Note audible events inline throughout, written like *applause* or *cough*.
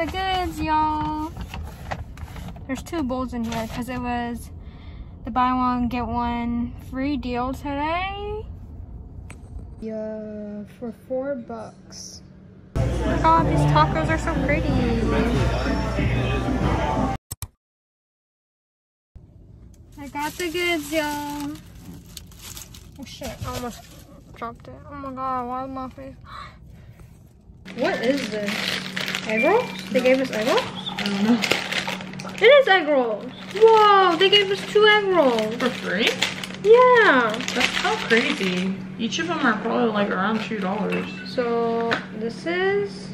the goods, y'all. There's two bowls in here because it was the buy one, get one free deal today. Yeah, for four bucks. Oh my god, these tacos are so pretty. I got the goods, y'all. Oh shit, I almost dropped it. Oh my god, why is my face? What is this? Egg rolls? They gave us egg rolls? I don't know. It is egg rolls. Whoa, they gave us two egg rolls. For free? Yeah. That's how crazy. Each of them are probably like around two dollars. So this is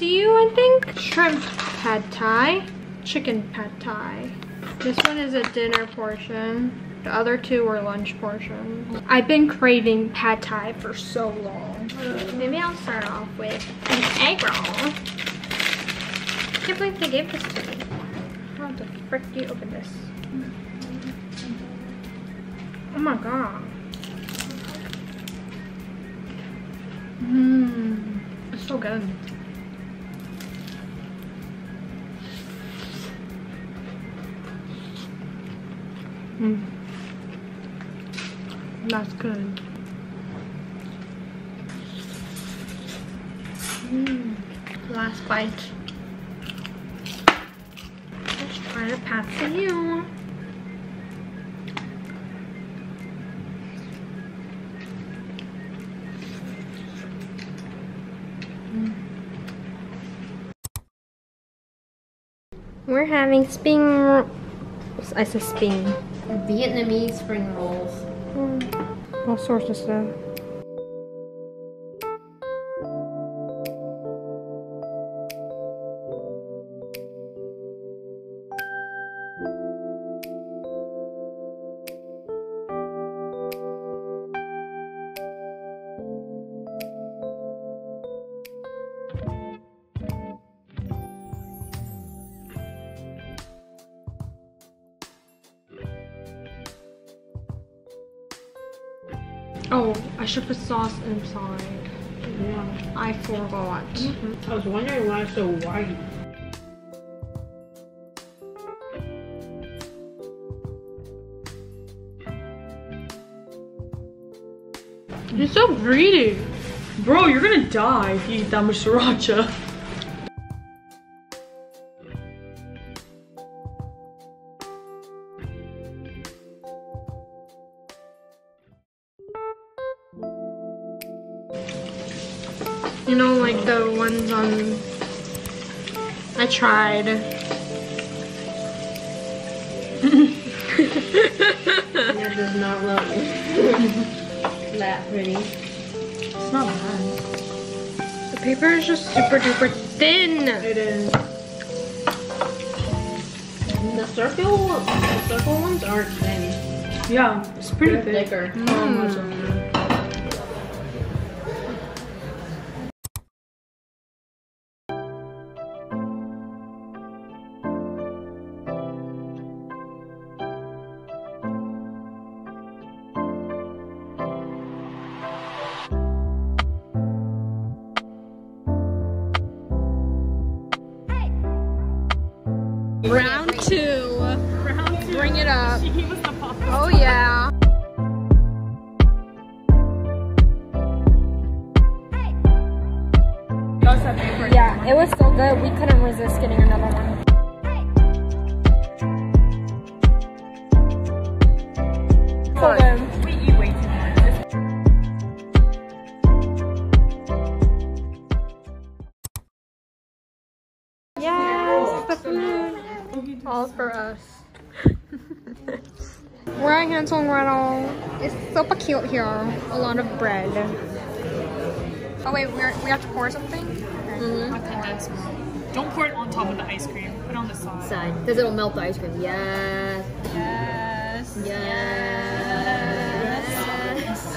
ew, I think. Shrimp pad thai, chicken pad thai. This one is a dinner portion. The other two were lunch portions. I've been craving pad thai for so long. Maybe I'll start off with an egg roll. I can't believe they gave this to me. How the frick do you open this? Oh my god. Mmm. It's so good. Mmm. That's good. Mmm. Last bite. Let's try the pastel. We're having spring. I said spring. Vietnamese spring rolls. Mm. All sorts of stuff. Oh, I should put sauce inside. Yeah. I forgot. I was wondering why it's so white. You're so greedy. Bro, you're gonna die if you eat that much sriracha. Tried. *laughs* That does not look that pretty. It's not bad. The paper is just super duper thin. It is. The circle, the circle ones aren't thin. Yeah, it's pretty They're thick. thicker. Mm. Round two. Round two. Bring it up. She gave us the. Oh yeah. Yeah, it was so good. We couldn't resist getting another one. We're at Hansel and Gretel. It's super cute here. A lot of bread. Oh wait, we're, we have to pour something? Mm-hmm. Not. Don't pour it on top of the ice cream. Put it on the side. Side, because it'll melt the ice cream. Yes. Yes. Yes.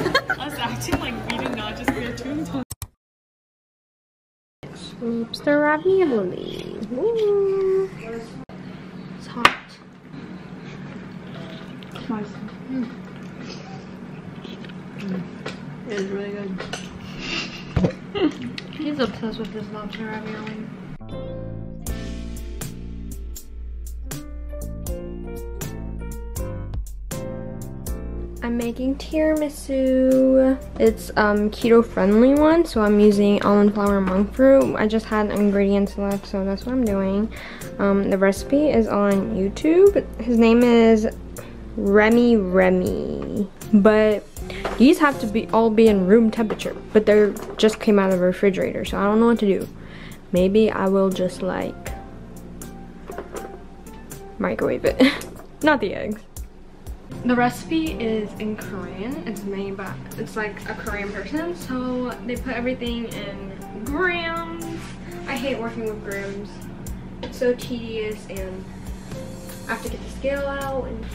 *laughs* Us acting like we did not just get on. Oops, the ravioli. Ooh. It's hot. Nice. Mm. It is really good. *laughs* He's obsessed with this lobster ravioli. I'm making tiramisu. It's um, keto friendly one, so I'm using almond flour and monk fruit. I just had ingredients left, so that's what I'm doing. Um, the recipe is on YouTube. His name is Remy Remy. But these have to be all be in room temperature, but they just came out of the refrigerator, so I don't know what to do. Maybe I will just like microwave it. *laughs* Not the eggs. The recipe is in Korean. It's made by, it's like a Korean person. So they put everything in grams. I hate working with grams. It's so tedious and I have to get the scale out and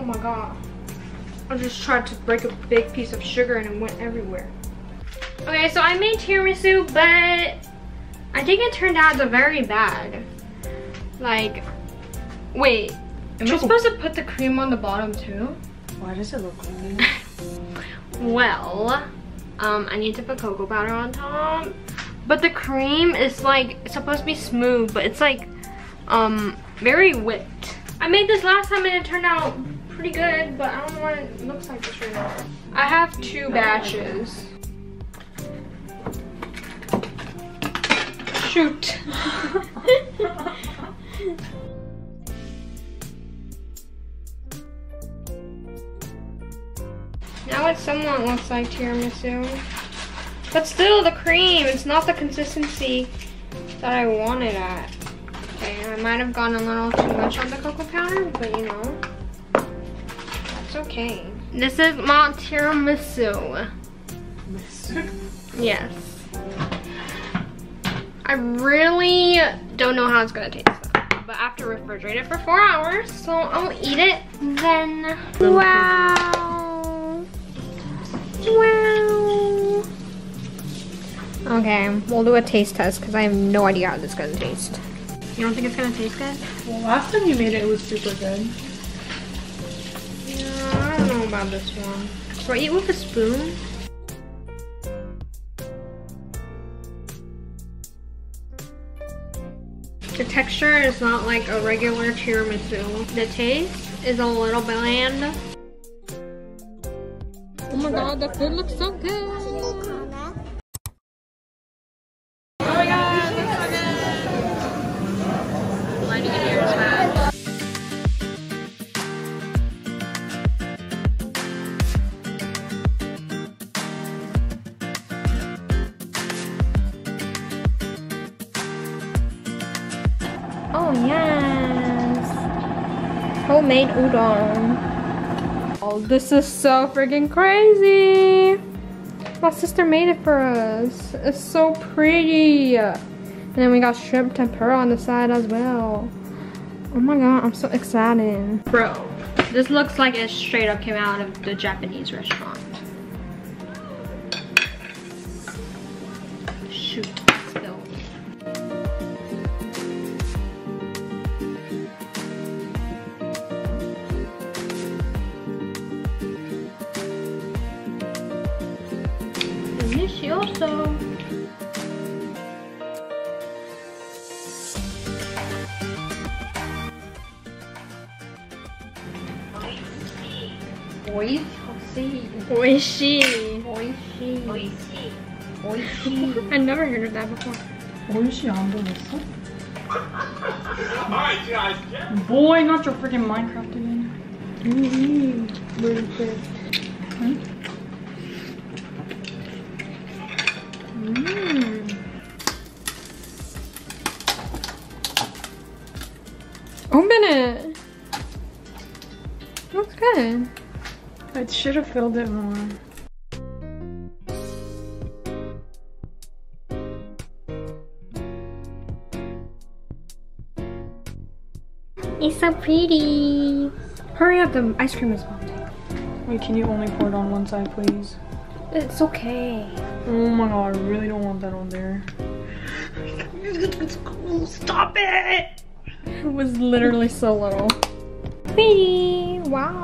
Oh my god. I just tried to break a big piece of sugar and it went everywhere. Okay, so I made tiramisu, but I think it turned out very bad. Like, wait, am I supposed to put the cream on the bottom too? Why does it look like that? *laughs* well, um, I need to put cocoa powder on top. But the cream is like, it's supposed to be smooth, but it's like, um, very whipped. I made this last time and it turned out pretty good, but I don't know why it looks like this right now. I have two batches. Shoot. *laughs* now it somewhat looks like tiramisu. But still, the cream, it's not the consistency that I wanted at. Okay, I might have gone a little too much on the cocoa powder, but you know, that's okay. This is my tiramisu. Yes. I really don't know how it's gonna taste though. But I have to refrigerate it for four hours, so I'll eat it then. Wow. Wow. Okay, we'll do a taste test because I have no idea how this is gonna taste. You don't think it's gonna taste good? Well, last time you made it, it was super good. About this one. So I eat with a spoon. The texture is not like a regular tiramisu. The taste is a little bland. Oh my god, that food looks so good. Homemade udon. Oh, this is so freaking crazy. My sister made it for us. It's so pretty. And then we got shrimp tempura on the side as well. Oh my god, I'm so excited. Bro, this looks like it straight up came out of the Japanese restaurant. Oishi. Oishi. Oishi. Oishi. おいしい。おいしい。おいしい。おいしい。おいしい。I've never heard of that before. Oishi おいしいハンバーガー Alright guys. Boy, not your freaking Minecraft again. Mmm, really good. Mmm. Open it. Looks good. I should have filled it more. It's so pretty. Hurry up, the ice cream is melting. Wait, can you only pour it on one side, please? It's okay. Oh my god, I really don't want that on there. *laughs* Stop it! It was literally so little. Pretty. Wow.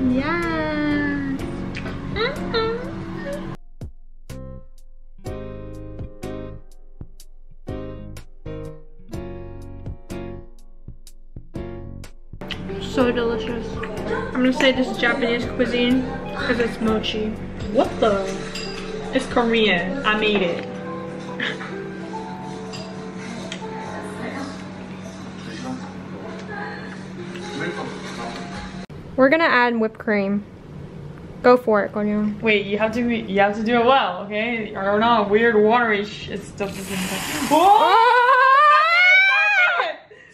Yes. So delicious. I'm gonna say this is Japanese cuisine because it's mochi. What the? It's Korean. I made it. *laughs* We're gonna add whipped cream. Go for it, Konyo. Wait, you have to you have to do it well, okay? Or not weird watery sh stuff is in there. Whoa! Ah!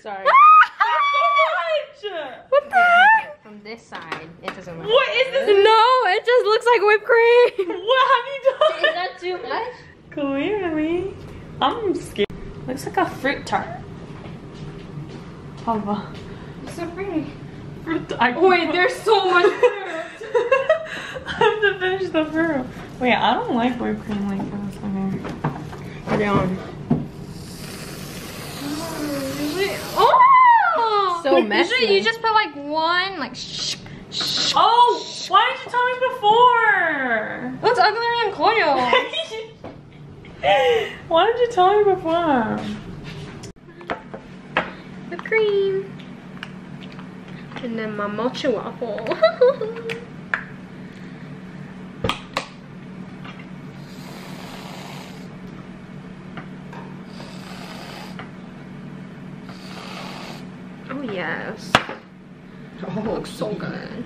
Sorry. *laughs* What the heck? From this side, it doesn't look. What is this? No, it just looks like whipped cream. *laughs* What have you done? Is that too much? Clearly. I'm scared. Looks like a fruit tart. Hava. It's so pretty. Fruit I Wait, there's so much *laughs* I have to finish the fruit. Wait, I don't like whipped cream like this. Okay. Down. Oh! So You messy. should- You just put like one, like shh, shh. Oh, why didn't you tell me before? What's uglier than Konyo? *laughs* why did you tell me before? Whipped cream. And then my mochi waffle. *laughs* oh yes. Oh, looks so good.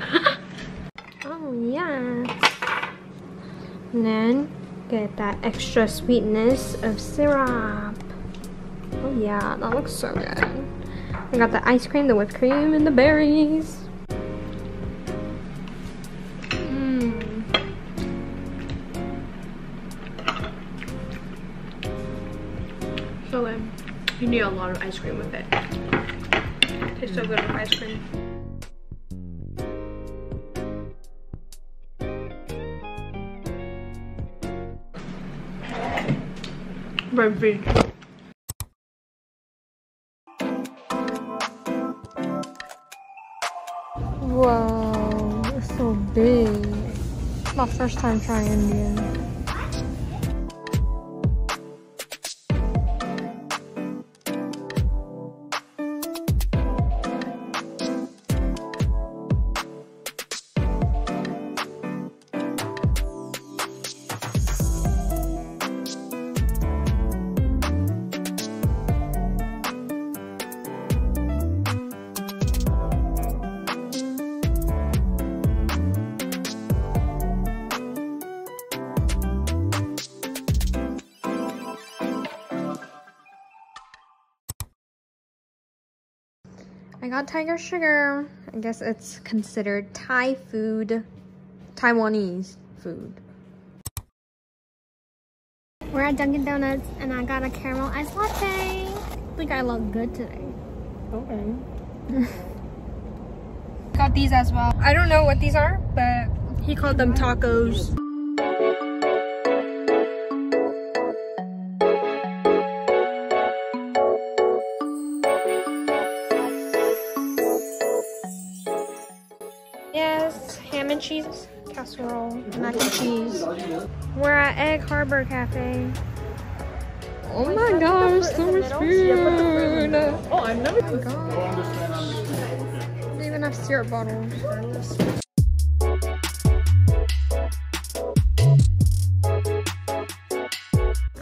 *laughs* oh yes. And then get that extra sweetness of syrup. Oh yeah, that looks so good. I got the ice cream, the whipped cream, and the berries. So good. You need a lot of ice cream with it. Tastes so good with ice cream. Red my first time trying Indian. I got tiger sugar. I guess it's considered Thai food, Taiwanese food. We're at Dunkin' Donuts and I got a caramel ice latte. I think I look good today. Okay. *laughs* Got these as well. I don't know what these are, but he called them tacos. Yes, ham and cheese casserole, mac and cheese. We're at Egg Harbor Cafe. Oh my gosh, so much food! Oh, I've never. Oh my gosh. They even have syrup bottles.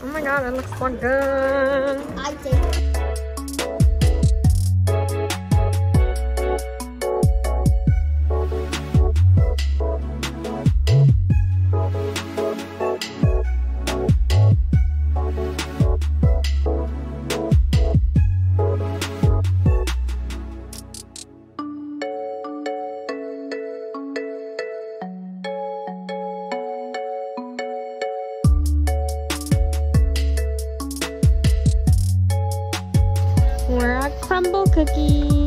Oh my god, it looks so good. Cookie.